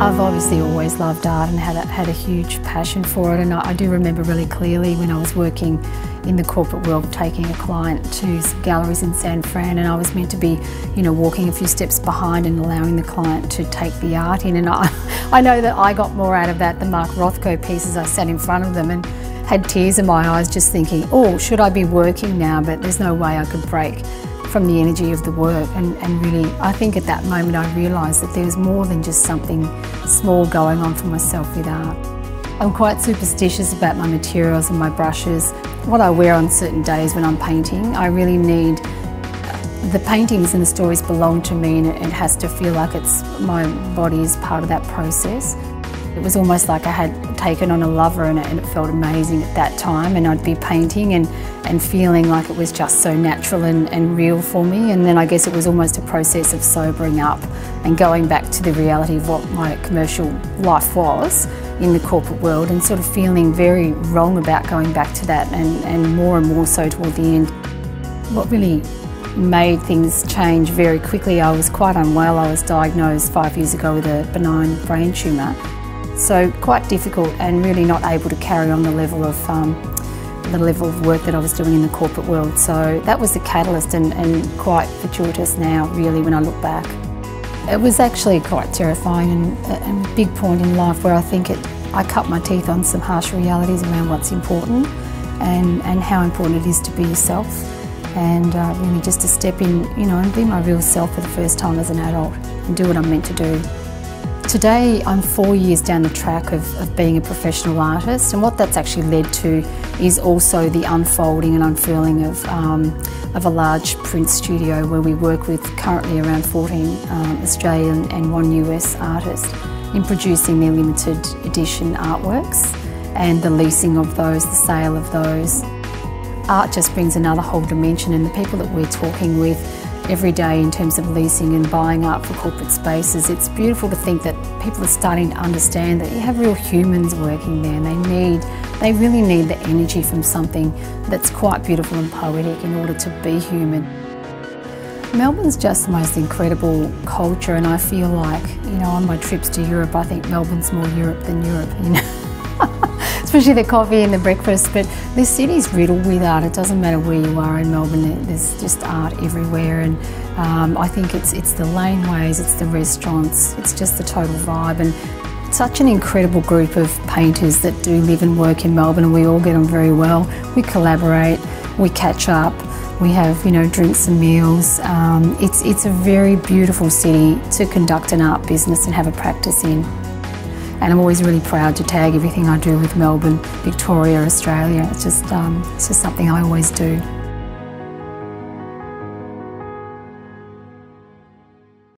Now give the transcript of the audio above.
I've obviously always loved art and had a, had a huge passion for it and I, I, do remember really clearly when I was working in the corporate world taking a client to galleries in San Fran and I was meant to be you know walking a few steps behind and allowing the client to take the art in and I, I know that I got more out of that than Mark Rothko pieces I sat in front of them and had tears in my eyes just thinking oh should I be working now but there's no way I could break from the energy of the work and, and really I think at that moment I realised that there was more than just something small going on for myself with art. I'm quite superstitious about my materials and my brushes. What I wear on certain days when I'm painting, I really need the paintings and the stories belong to me and it has to feel like it's my body is part of that process. It was almost like I had taken on a lover and it, and it felt amazing at that time and I'd be painting and, and feeling like it was just so natural and, and real for me and then I guess it was almost a process of sobering up and going back to the reality of what my commercial life was in the corporate world and sort of feeling very wrong about going back to that and, and more and more so toward the end. What really made things change very quickly. I was quite unwell. I was diagnosed five years ago with a benign brain tumour so quite difficult and really not able to carry on the level of um, the level of work that I was doing in the corporate world. So that was the catalyst and, and quite fortuitous now really when I look back. It was actually quite terrifying and, a big point in life where I think it, I cut my teeth on some harsh realities around what's important and, and how important it is to be yourself and uh, really just to step in, you know, and be my real self for the first time as an adult and do what I'm meant to do. Today I'm four years down the track of, of, being a professional artist and what that's actually led to is also the unfolding and unfurling of, um, of a large print studio where we work with currently around 14 um, Australian and one US artist in producing their limited edition artworks and the leasing of those, the sale of those. Art just brings another whole dimension and the people that we're talking with every day in terms of leasing and buying up for corporate spaces. It's beautiful to think that people are starting to understand that you have real humans working there and they need, they really need the energy from something that's quite beautiful and poetic in order to be human. Melbourne's just the most incredible culture and I feel like, you know, on my trips to Europe, I think Melbourne's more Europe than Europe, you know. especially the coffee and the breakfast. But this city's riddled with art. It doesn't matter where you are in Melbourne, there's just art everywhere. And um, I think it's, it's the laneways, it's the restaurants, it's just the total vibe. And such an incredible group of painters that do live and work in Melbourne and we all get on very well. We collaborate, we catch up, we have you know drinks and meals. Um, it's, it's a very beautiful city to conduct an art business and have a practice in and I'm always really proud to tag everything I do with Melbourne, Victoria, Australia. It's just, um, it's just something I always do.